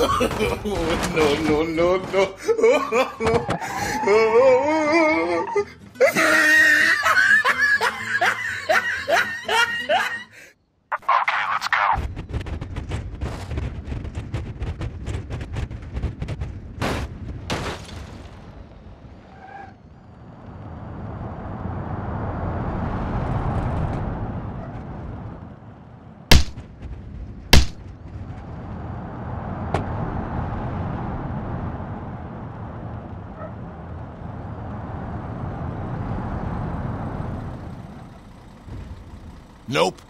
no, no, no, no. Nope.